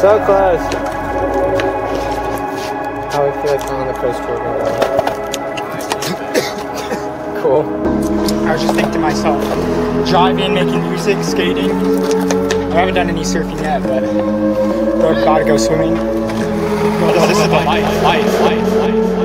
So close. How I feel like I'm on the coast tour. cool. I was just thinking to myself, driving, making music, skating. I haven't done any surfing yet, but we're about to go swimming. Oh, this is the life, life, life, life.